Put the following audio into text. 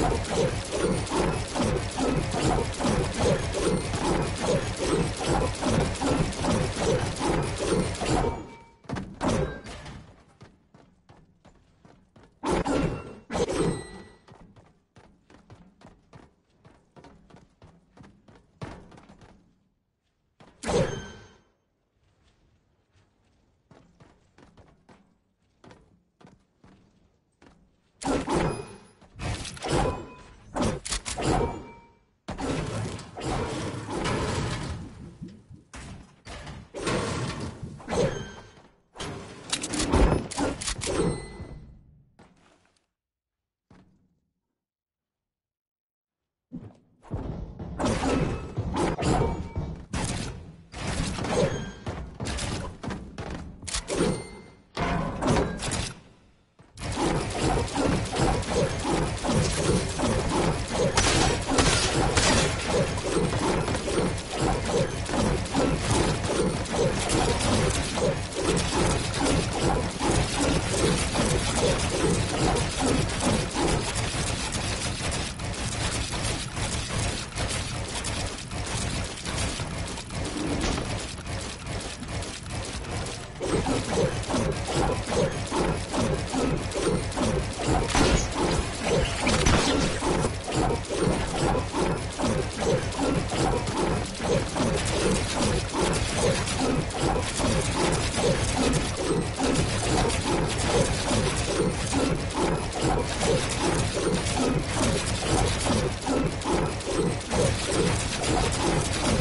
よし! Thank you.